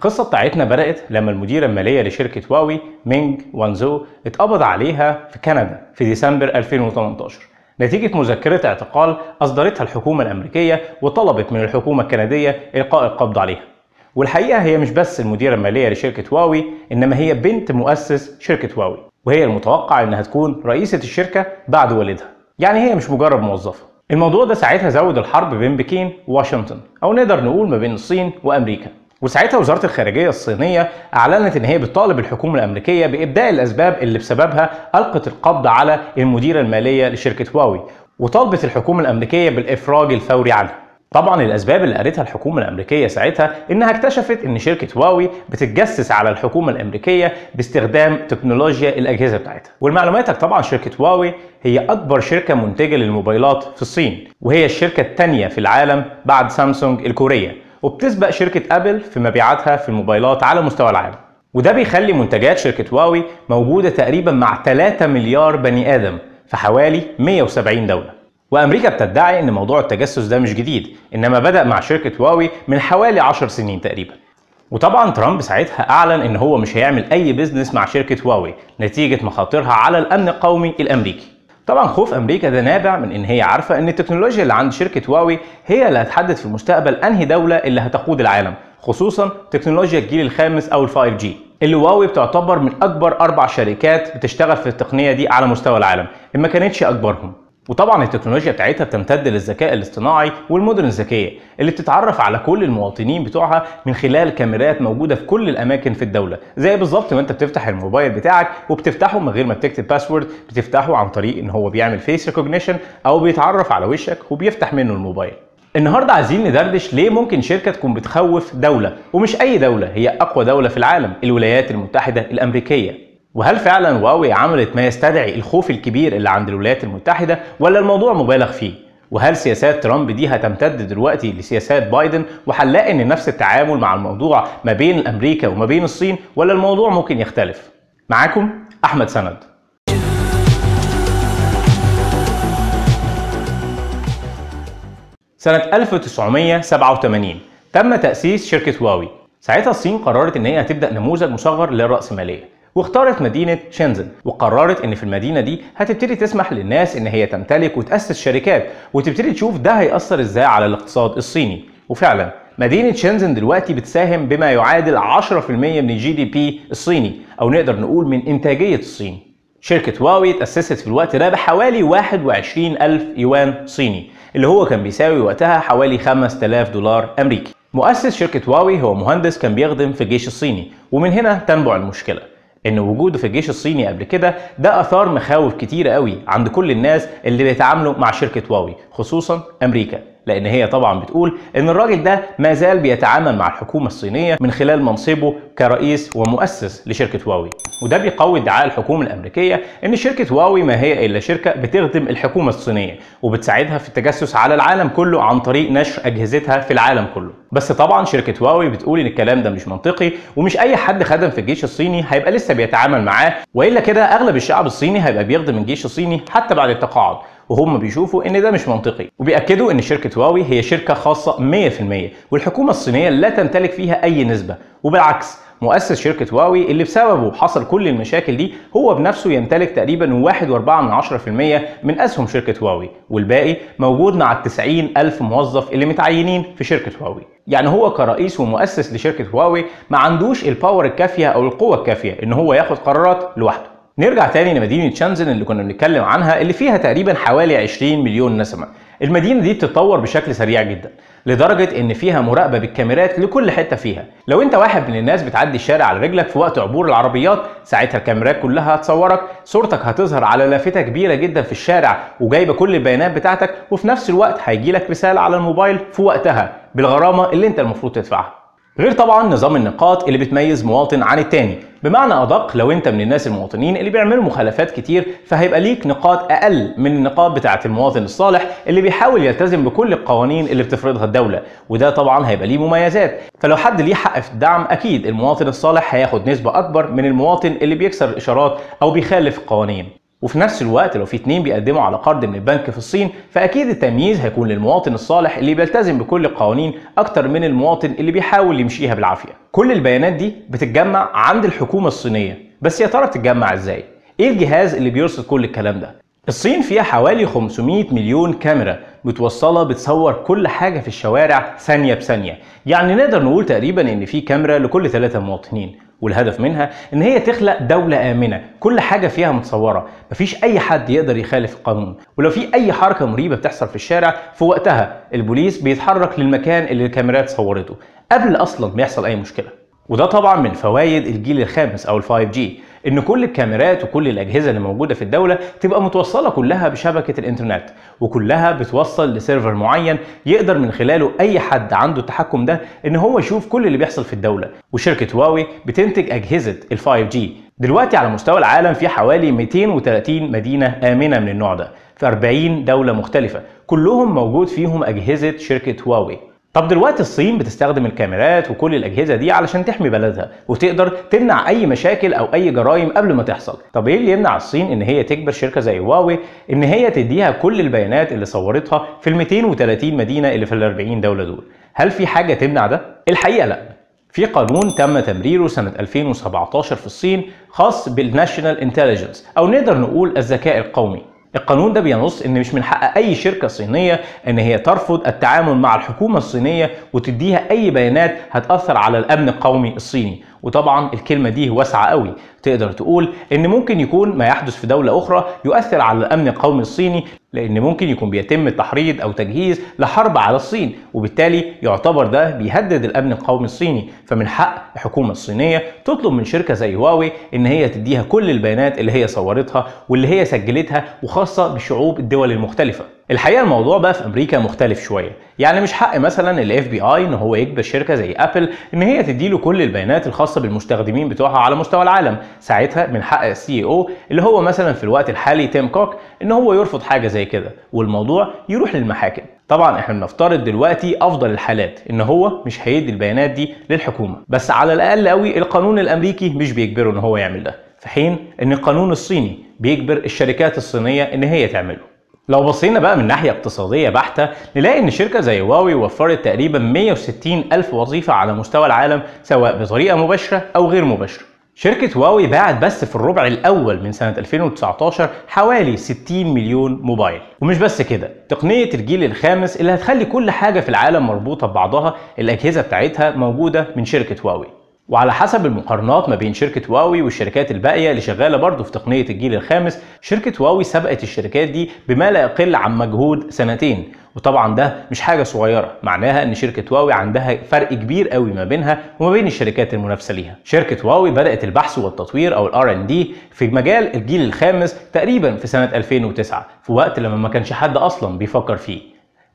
القصة بتاعتنا بدأت لما المديرة المالية لشركة هواوي مينج وانزو اتقبض عليها في كندا في ديسمبر 2018 نتيجة مذكرة اعتقال أصدرتها الحكومة الأمريكية وطلبت من الحكومة الكندية إلقاء القبض عليها. والحقيقة هي مش بس المديرة المالية لشركة هواوي إنما هي بنت مؤسس شركة هواوي وهي المتوقع إنها تكون رئيسة الشركة بعد والدها. يعني هي مش مجرد موظفة. الموضوع ده ساعتها زود الحرب بين بكين وواشنطن أو نقدر نقول ما بين الصين وأمريكا. وساعتها وزارة الخارجية الصينية أعلنت إن هي بتطالب الحكومة الأمريكية بإبداء الأسباب اللي بسببها ألقت القبض على المديرة المالية لشركة هواوي وطالبت الحكومة الأمريكية بالإفراج الفوري عنها. طبعا الأسباب اللي قالتها الحكومة الأمريكية ساعتها إنها اكتشفت إن شركة هواوي بتتجسس على الحكومة الأمريكية باستخدام تكنولوجيا الأجهزة بتاعتها. والمعلوماتك طبعا شركة هواوي هي أكبر شركة منتجة للموبايلات في الصين وهي الشركة الثانية في العالم بعد سامسونج الكورية. وبتسبق شركة أبل في مبيعاتها في الموبايلات على مستوى العالم. وده بيخلي منتجات شركة هواوي موجودة تقريبا مع 3 مليار بني آدم في حوالي 170 دولة. وأمريكا بتدعي إن موضوع التجسس ده مش جديد إنما بدأ مع شركة هواوي من حوالي 10 سنين تقريبا. وطبعا ترامب ساعتها أعلن إن هو مش هيعمل أي بيزنس مع شركة هواوي نتيجة مخاطرها على الأمن القومي الأمريكي. طبعا خوف أمريكا ده نابع من إن هي عارفة إن التكنولوجيا اللي عند شركة هواوي هي اللي هتحدد في المستقبل أنهي دولة اللي هتقود العالم خصوصا تكنولوجيا الجيل الخامس أو ال 5G اللي هواوي بتعتبر من أكبر أربع شركات بتشتغل في التقنية دي على مستوى العالم إن ما كانتش أكبرهم. وطبعا التكنولوجيا بتاعتها بتمتد للذكاء الاصطناعي والمدن الذكية اللي بتتعرف على كل المواطنين بتوعها من خلال كاميرات موجودة في كل الأماكن في الدولة زي بالظبط ما انت بتفتح الموبايل بتاعك وبتفتحه من غير ما بتكتب password بتفتحه عن طريق إن هو بيعمل face recognition أو بيتعرف على وشك وبيفتح منه الموبايل. النهارده عايزين ندردش ليه ممكن شركة تكون بتخوف دولة ومش أي دولة هي أقوى دولة في العالم الولايات المتحدة الأمريكية. وهل فعلا هواوي عملت ما يستدعي الخوف الكبير اللي عند الولايات المتحدة ولا الموضوع مبالغ فيه؟ وهل سياسات ترامب دي هتمتد دلوقتي لسياسات بايدن وهنلاقي إن نفس التعامل مع الموضوع ما بين أمريكا وما بين الصين ولا الموضوع ممكن يختلف؟ معاكم أحمد سند. سنة 1987 تم تأسيس شركة هواوي ساعتها الصين قررت إن هي هتبدأ نموذج مصغر للرأسمالية واختارت مدينة شنزن وقررت إن في المدينة دي هتبتدي تسمح للناس إن هي تمتلك وتأسس شركات وتبتدي تشوف ده هيأثر إزاي على الاقتصاد الصيني. وفعلا مدينة شنزن دلوقتي بتساهم بما يعادل 10% من ال GDP الصيني أو نقدر نقول من إنتاجية الصين. شركة هواوي اتأسست في الوقت ده بحوالي 21 ألف يوان صيني اللي هو كان بيساوي وقتها حوالي 5000 دولار أمريكي. مؤسس شركة هواوي هو مهندس كان بيخدم في الجيش الصيني ومن هنا تنبع المشكلة. إن وجوده في الجيش الصيني قبل كده ده أثار مخاوف كتيرة قوي عند كل الناس اللي بيتعاملوا مع شركة هواوي خصوصا أمريكا لأن هي طبعا بتقول إن الراجل ده ما زال بيتعامل مع الحكومة الصينية من خلال منصبه كرئيس ومؤسس لشركة هواوي وده بيقوي ادعاء الحكومة الأمريكية إن شركة هواوي ما هي إلا شركة بتخدم الحكومة الصينية وبتساعدها في التجسس على العالم كله عن طريق نشر أجهزتها في العالم كله. بس طبعا شركة هواوي بتقول إن الكلام ده مش منطقي ومش أي حد خدم في الجيش الصيني هيبقى لسه بيتعامل معاه وإلا كده أغلب الشعب الصيني هيبقى بيخدم الجيش الصيني حتى بعد التقاعد. وهم بيشوفوا إن ده مش منطقي وبيأكدوا إن شركة هواوي هي شركة خاصة 100% والحكومة الصينية لا تمتلك فيها أي نسبة وبالعكس مؤسس شركة هواوي اللي بسببه حصل كل المشاكل دي هو بنفسه يمتلك تقريبا 1.4% من أسهم شركة هواوي والباقي موجود مع ال 90 ألف موظف اللي متعينين في شركة هواوي. يعني هو كرئيس ومؤسس لشركة هواوي ما عندوش الباور الكافية أو القوة الكافية إن هو ياخد قرارات لوحده. نرجع تاني لمدينة شانزن اللي كنا بنتكلم عنها اللي فيها تقريبا حوالي 20 مليون نسمة. المدينة دي بتتطور بشكل سريع جدا لدرجة إن فيها مراقبة بالكاميرات لكل حتة فيها. لو أنت واحد من الناس بتعدي الشارع على رجلك في وقت عبور العربيات ساعتها الكاميرات كلها هتصورك صورتك هتظهر على لافتة كبيرة جدا في الشارع وجايبة كل البيانات بتاعتك وفي نفس الوقت هيجي لك رسالة على الموبايل في وقتها بالغرامة اللي أنت المفروض تدفعها. غير طبعا نظام النقاط اللي بتميز مواطن عن التاني. بمعنى أدق لو أنت من الناس المواطنين اللي بيعملوا مخالفات كتير فهيبقى ليك نقاط أقل من النقاط بتاعة المواطن الصالح اللي بيحاول يلتزم بكل القوانين اللي بتفرضها الدولة. وده طبعا هيبقى ليه مميزات. فلو حد ليه حق في الدعم أكيد المواطن الصالح هياخد نسبة أكبر من المواطن اللي بيكسر الإشارات أو بيخالف القوانين وفي نفس الوقت لو في اتنين بيقدموا على قرض من البنك في الصين فأكيد التمييز هيكون للمواطن الصالح اللي بيلتزم بكل القوانين أكتر من المواطن اللي بيحاول يمشيها بالعافية. كل البيانات دي بتتجمع عند الحكومة الصينية بس يا ترى بتتجمع إزاي؟ إيه الجهاز اللي بيرصد كل الكلام ده؟ الصين فيها حوالي 500 مليون كاميرا متوصلة بتصور كل حاجة في الشوارع ثانية بثانية. يعني نقدر نقول تقريبا إن في كاميرا لكل ثلاثة مواطنين. والهدف منها إن هي تخلق دولة آمنة. كل حاجة فيها متصورة. مفيش أي حد يقدر يخالف القانون. ولو في أي حركة مريبة بتحصل في الشارع في وقتها البوليس بيتحرك للمكان اللي الكاميرات صورته قبل أصلا ما يحصل أي مشكلة. وده طبعا من فوائد الجيل الخامس أو ال 5G إن كل الكاميرات وكل الأجهزة اللي موجودة في الدولة تبقى متوصلة كلها بشبكة الإنترنت وكلها بتوصل لسيرفر معين يقدر من خلاله أي حد عنده التحكم ده إن هو يشوف كل اللي بيحصل في الدولة. وشركة هواوي بتنتج أجهزة ال 5G دلوقتي على مستوى العالم في حوالي 230 مدينة آمنة من النوع ده في 40 دولة مختلفة. كلهم موجود فيهم أجهزة شركة هواوي. طب دلوقتي الصين بتستخدم الكاميرات وكل الأجهزة دي علشان تحمي بلدها وتقدر تمنع أي مشاكل أو أي جرائم قبل ما تحصل. طب إيه اللي يمنع الصين إن هي تجبر شركة زي هواوي إن هي تديها كل البيانات اللي صورتها في ال 230 مدينة اللي في ال 40 دولة دول؟ هل في حاجة تمنع ده؟ الحقيقة لا. في قانون تم تمريره سنة 2017 في الصين خاص بالناشونال انتليجنس أو نقدر نقول الذكاء القومي. القانون ده بينص إن مش من حق أي شركة صينية إن هي ترفض التعامل مع الحكومة الصينية وتديها أي بيانات هتأثر على الأمن القومي الصيني. وطبعا الكلمة دي واسعة قوي. تقدر تقول إن ممكن يكون ما يحدث في دولة أخرى يؤثر على الامن القومي الصيني لأن ممكن يكون بيتم تحريض أو تجهيز لحرب على الصين وبالتالي يعتبر ده بيهدد الأمن القومي الصيني. فمن حق الحكومة الصينية تطلب من شركة زي هواوي إن هي تديها كل البيانات اللي هي صورتها واللي هي سجلتها وخاصة بشعوب الدول المختلفة. الحقيقة الموضوع بقى في أمريكا مختلف شوية. يعني مش حق مثلا ال FBI إن هو يجبر شركة زي ابل إن هي تديله كل البيانات الخاصة بالمستخدمين بتوعها على مستوى العالم. ساعتها من حق ال CEO اللي هو مثلا في الوقت الحالي تيم كوك إن هو يرفض حاجة زي كده والموضوع يروح للمحاكم. طبعا إحنا بنفترض دلوقتي أفضل الحالات إن هو مش هيدي البيانات دي للحكومة. بس على الأقل قوي القانون الأمريكي مش بيجبره إن هو يعمل ده. في حين إن القانون الصيني بيجبر الشركات الصينية إن هي تعمله. لو بصينا بقى من ناحية اقتصادية بحتة نلاقي إن شركة زي هواوي وفرت تقريبا 160 ألف وظيفة على مستوى العالم سواء بطريقة مباشرة أو غير مباشرة. شركة هواوي باعت بس في الربع الأول من سنة 2019 حوالي 60 مليون موبايل. ومش بس كده تقنية الجيل الخامس اللي هتخلي كل حاجة في العالم مربوطة ببعضها الأجهزة بتاعتها موجودة من شركة هواوي وعلى حسب المقارنات ما بين شركة هواوي والشركات الباقية اللي شغالة برضه في تقنية الجيل الخامس شركة هواوي سبقت الشركات دي بما لا يقل عن مجهود سنتين. وطبعا ده مش حاجة صغيرة معناها إن شركة هواوي عندها فرق كبير قوي ما بينها وما بين الشركات المنافسة ليها. شركة هواوي بدأت البحث والتطوير أو الآر إن دي في مجال الجيل الخامس تقريبا في سنة 2009 في وقت لما ما كانش حد أصلا بيفكر فيه.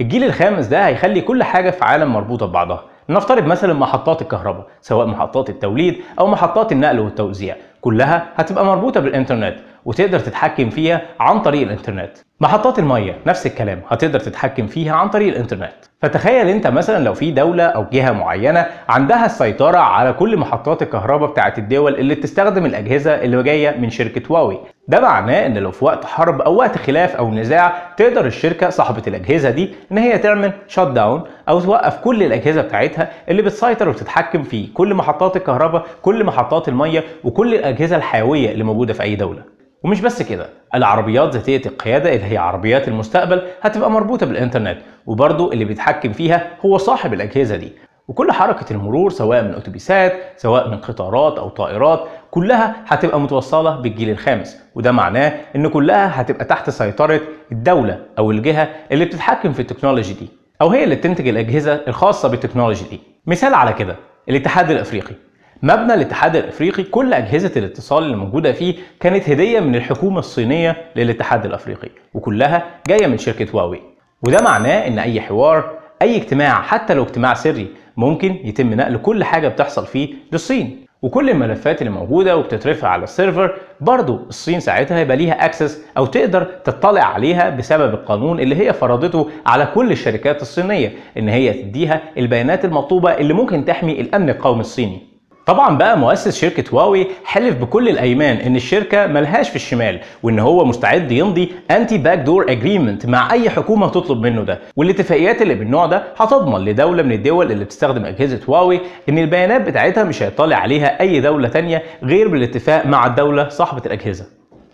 الجيل الخامس ده هيخلي كل حاجة في عالم مربوطة ببعضها. نفترض مثلا محطات الكهرباء سواء محطات التوليد أو محطات النقل والتوزيع. كلها هتبقى مربوطة بالإنترنت وتقدر تتحكم فيها عن طريق الإنترنت. محطات المية نفس الكلام هتقدر تتحكم فيها عن طريق الإنترنت. فتخيل أنت مثلا لو في دولة أو جهة معينة عندها السيطرة على كل محطات الكهرباء بتاعت الدول اللي بتستخدم الأجهزة اللي جاية من شركة هواوي. ده معناه إن لو في وقت حرب أو وقت خلاف أو نزاع تقدر الشركة صاحبة الأجهزة دي إن هي تعمل شات داون أو توقف كل الأجهزة بتاعتها اللي بتسيطر وبتتحكم في كل محطات الكهرباء كل محطات المية وكل الأجهزة الحيوية اللي موجودة في أي دولة. ومش بس كده العربيات ذاتية القيادة اللي هي عربيات المستقبل هتبقى مربوطة بالإنترنت وبرضه اللي بيتحكم فيها هو صاحب الأجهزة دي. وكل حركة المرور سواء من أتوبيسات سواء من قطارات أو طائرات كلها هتبقى متوصلة بالجيل الخامس. وده معناه إن كلها هتبقى تحت سيطرة الدولة أو الجهة اللي بتتحكم في التكنولوجي دي أو هي اللي بتنتج الأجهزة الخاصة بالتكنولوجي دي. مثال على كده الاتحاد الأفريقي. مبنى الاتحاد الأفريقي كل أجهزة الاتصال اللي موجوده فيه كانت هدية من الحكومة الصينية للاتحاد الأفريقي وكلها جاية من شركة هواوي. وده معناه إن أي حوار أي اجتماع حتى لو اجتماع سري ممكن يتم نقل كل حاجة بتحصل فيه للصين. وكل الملفات اللي موجودة وبتترفع على ال server برضو الصين ساعتها هيبقى ليها access أو تقدر تطلع عليها بسبب القانون اللي هي فرضته على كل الشركات الصينية إن هي تديها البيانات المطلوبة اللي ممكن تحمي الأمن القومي الصيني. طبعا بقى مؤسس شركة هواوي حلف بكل الأيمان إن الشركة ملهاش في الشمال وإن هو مستعد يمضي anti backdoor agreement مع أي حكومة تطلب منه ده. والاتفاقيات اللي بالنوع ده هتضمن لدولة من الدول اللي بتستخدم أجهزة هواوي إن البيانات بتاعتها مش هيطلع عليها أي دولة تانية غير بالاتفاق مع الدولة صاحبة الأجهزة.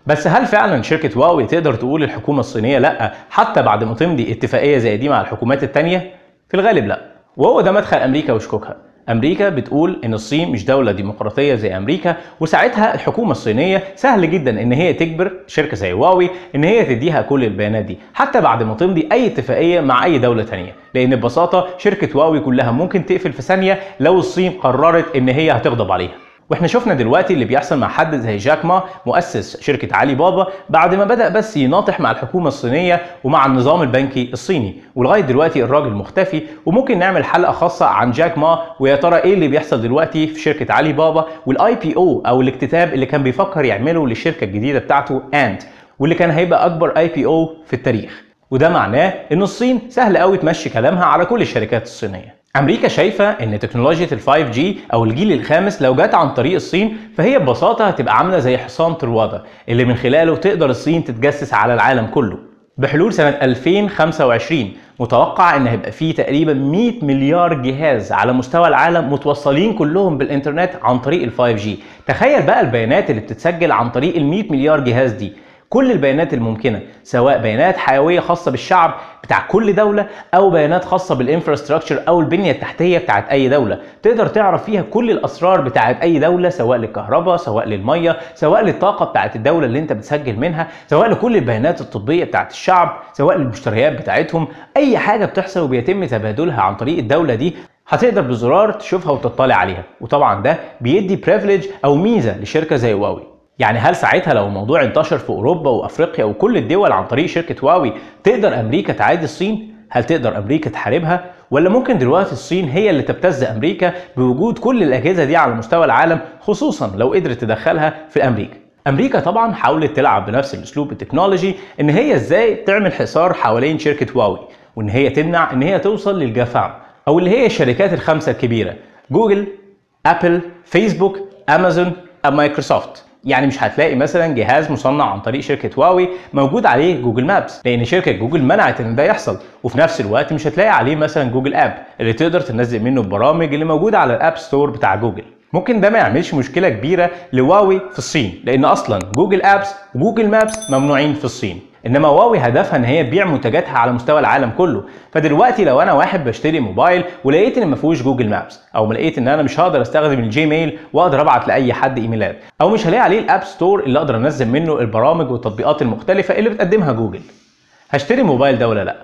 بس هل فعلا شركة هواوي تقدر تقول للحكومة الصينية لأ حتى بعد ما تمضي اتفاقية زي دي مع الحكومات التانية؟ في الغالب لأ. وهو ده مدخل أمريكا وشكوكها. أمريكا بتقول إن الصين مش دولة ديمقراطية زي أمريكا وساعتها الحكومة الصينية سهل جدا إن هي تجبر شركة زي هواوي إن هي تديها كل البيانات دي حتى بعد ما تمضي أي اتفاقية مع أي دولة تانية لأن ببساطة شركة هواوي كلها ممكن تقفل في ثانية لو الصين قررت إن هي هتغضب عليها. وإحنا شفنا دلوقتي اللي بيحصل مع حد زي جاك ما مؤسس شركة علي بابا بعد ما بدأ بس يناطح مع الحكومة الصينية ومع النظام البنكي الصيني. ولغاية دلوقتي الراجل مختفي وممكن نعمل حلقة خاصة عن جاك ما ويا ترى إيه اللي بيحصل دلوقتي في شركة علي بابا وال IPO أو الاكتتاب اللي كان بيفكر يعمله للشركة الجديدة بتاعته Ant واللي كان هيبقى أكبر IPO في التاريخ. وده معناه إن الصين سهل قوي تمشي كلامها على كل الشركات الصينية. أمريكا شايفة إن تكنولوجيا ال 5G أو الجيل الخامس لو جت عن طريق الصين فهي ببساطة هتبقى عاملة زي حصان طروادة اللي من خلاله تقدر الصين تتجسس على العالم كله. بحلول سنة 2025 متوقع إن هيبقى فيه تقريبا 100 مليار جهاز على مستوى العالم متوصلين كلهم بالإنترنت عن طريق ال 5 g. تخيل بقى البيانات اللي بتتسجل عن طريق ال 100 مليار جهاز دي. كل البيانات الممكنة سواء بيانات حيوية خاصة بالشعب بتاع كل دولة أو بيانات خاصة بالانفراستراكشر أو البنية التحتية بتاعت أي دولة. تقدر تعرف فيها كل الأسرار بتاعت أي دولة سواء للكهرباء سواء للمية سواء للطاقة بتاعت الدولة اللي أنت بتسجل منها سواء لكل البيانات الطبية بتاعت الشعب سواء للمشتريات بتاعتهم. أي حاجة بتحصل وبيتم تبادلها عن طريق الدولة دي هتقدر بزرار تشوفها وتطلع عليها. وطبعا ده بيدي privilege أو ميزة لشركة زي هواوي يعني هل ساعتها لو الموضوع انتشر في أوروبا وأفريقيا وكل الدول عن طريق شركة هواوي تقدر أمريكا تعادي الصين؟ هل تقدر أمريكا تحاربها؟ ولا ممكن دلوقتي الصين هي اللي تبتز أمريكا بوجود كل الأجهزة دي على مستوى العالم خصوصا لو قدرت تدخلها في أمريكا؟ أمريكا طبعا حاولت تلعب بنفس الأسلوب التكنولوجي إن هي إزاي تعمل حصار حوالين شركة هواوي وإن هي تمنع إن هي توصل لل GAFAM أو اللي هي الشركات الخمسة الكبيرة Google Apple Facebook Amazon Microsoft يعني مش هتلاقي مثلا جهاز مصنع عن طريق شركة هواوي موجود عليه Google Maps لأن شركة جوجل منعت إن ده يحصل وفي نفس الوقت مش هتلاقي عليه مثلا Google App اللي تقدر تنزل منه البرامج اللي موجودة على ال App Store بتاع جوجل. ممكن ده ما يعملش مشكلة كبيرة لهواوي في الصين لأن أصلا Google Apps و Google Maps ممنوعين في الصين. إنما هواوي هدفها إن هي تبيع منتجاتها على مستوى العالم كله. فدلوقتي لو أنا واحد بشتري موبايل ولقيت إن ما فيهوش Google Maps أو لقيت إن أنا مش هقدر أستخدم ال Gmail وأقدر أبعت لأي حد إيميلات أو مش هلاقي عليه ال App Store اللي أقدر أنزل منه البرامج والتطبيقات المختلفة اللي بتقدمها جوجل. هشتري موبايل ده ولا لأ؟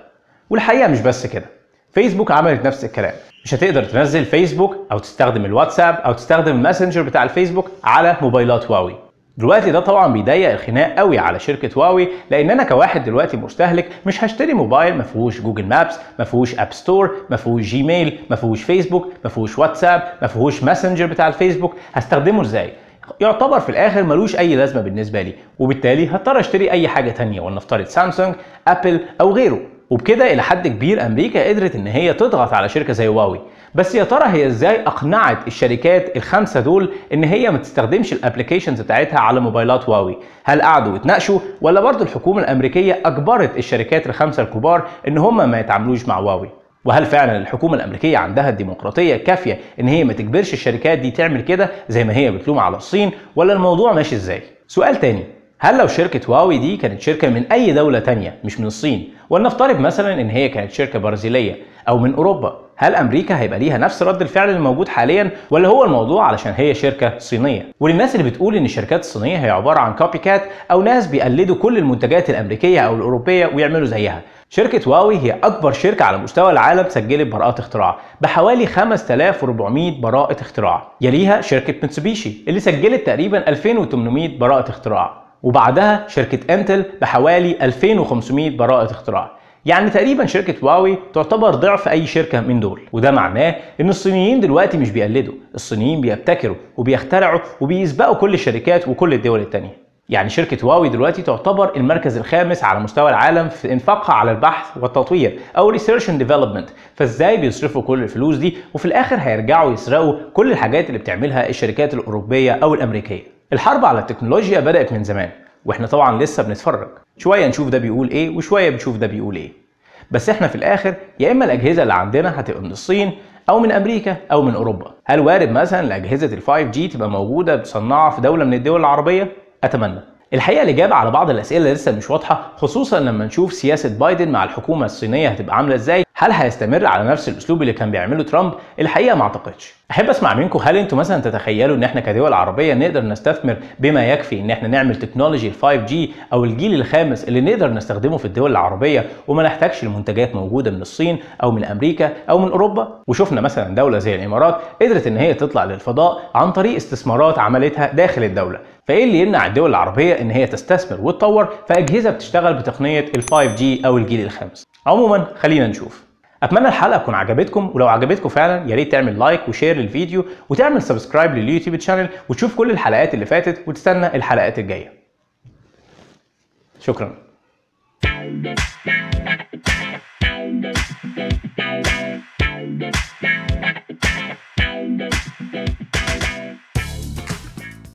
والحقيقة مش بس كده. فيسبوك عملت نفس الكلام. مش هتقدر تنزل فيسبوك أو تستخدم الواتساب أو تستخدم الماسنجر بتاع الفيسبوك على موبايلات هواوي دلوقتي ده طبعا بيضيق الخناق قوي على شركة هواوي لأن أنا كواحد دلوقتي مستهلك مش هشتري موبايل ما فيهوش Google Maps ما فيهوش App Store ما فيهوش Gmail ما فيهوش فيسبوك ما فيهوش واتساب ما فيهوش ماسنجر بتاع الفيسبوك. هستخدمه إزاي؟ يعتبر في الآخر ملوش أي لازمة بالنسبة لي وبالتالي هضطر أشتري أي حاجة تانية ولنفترض سامسونج ابل أو غيره. وبكده إلى حد كبير أمريكا قدرت إن هي تضغط على شركة زي هواوي. بس يا ترى هي إزاي أقنعت الشركات الخمسة دول إن هي ما تستخدمش ال applications بتاعتها على موبايلات هواوي هل قعدوا يتناقشوا؟ ولا برضو الحكومة الأمريكية أجبرت الشركات الخمسة الكبار إن هم ما يتعاملوش مع هواوي وهل فعلا الحكومة الأمريكية عندها الديمقراطية الكافيه إن هي ما تجبرش الشركات دي تعمل كده زي ما هي بتلوم على الصين؟ ولا الموضوع ماشي إزاي؟ سؤال تاني. هل لو شركة هواوي دي كانت شركة من أي دولة تانية مش من الصين ولنفترض مثلا إن هي كانت شركة برازيلية أو من أوروبا هل أمريكا هيبقى ليها نفس رد الفعل الموجود حاليا ولا هو الموضوع علشان هي شركة صينية؟ وللناس اللي بتقول إن الشركات الصينية هي عبارة عن copycat أو ناس بيقلدوا كل المنتجات الأمريكية أو الأوروبية ويعملوا زيها. شركة هواوي هي أكبر شركة على مستوى العالم سجلت براءات اختراع بحوالي 5400 براءة اختراع يليها شركة متسوبيشي اللي سجلت تقريبا 2800 براءة اختراع. وبعدها شركة انتل بحوالي 2500 براءة اختراع. يعني تقريبا شركة هواوي تعتبر ضعف أي شركة من دول. وده معناه إن الصينيين دلوقتي مش بيقلدوا. الصينيين بيبتكروا وبيخترعوا وبيسبقوا كل الشركات وكل الدول التانية. يعني شركة هواوي دلوقتي تعتبر المركز الخامس على مستوى العالم في انفاقها على البحث والتطوير أو research and development فإزاي بيصرفوا كل الفلوس دي؟ وفي الآخر هيرجعوا يسرقوا كل الحاجات اللي بتعملها الشركات الأوروبية أو الأمريكية. الحرب على التكنولوجيا بدأت من زمان وإحنا طبعا لسه بنتفرج. شوية نشوف ده بيقول إيه وشوية بنشوف ده بيقول إيه. بس إحنا في الآخر يا إما الأجهزة اللي عندنا هتبقى من الصين أو من أمريكا أو من أوروبا. هل وارد مثلا الأجهزة ال 5 G تبقى موجودة مصنعه في دولة من الدول العربية؟ أتمنى. الحقيقة الاجابه على بعض الأسئلة لسه مش واضحة خصوصا لما نشوف سياسة بايدن مع الحكومة الصينية هتبقى عاملة إزاي هل هيستمر على نفس الأسلوب اللي كان بيعمله ترامب؟ الحقيقة ما أعتقدش. أحب أسمع منكم هل أنتم مثلا تتخيلوا إن إحنا كدول عربية نقدر نستثمر بما يكفي إن إحنا نعمل technology ال 5 G أو الجيل الخامس اللي نقدر نستخدمه في الدول العربية وما نحتاجش لمنتجات موجودة من الصين أو من أمريكا أو من أوروبا؟ وشفنا مثلا دولة زي الإمارات قدرت إن هي تطلع للفضاء عن طريق استثمارات عملتها داخل الدولة. فإيه اللي يمنع الدول العربية إن هي تستثمر وتطور؟ في اجهزه بتشتغل بتقنية ال 5 G أو الجيل الخامس. عموما خلينا نشوف. أتمنى الحلقة تكون عجبتكم ولو عجبتكم فعلا يا ريت تعمل like و share للفيديو وتعمل subscribe لل YouTube channel وتشوف كل الحلقات اللي فاتت وتستنى الحلقات الجاية. شكرا.